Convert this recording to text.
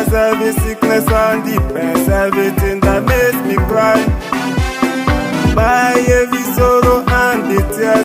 Cause every sickness and depress everything that makes me cry. Buy every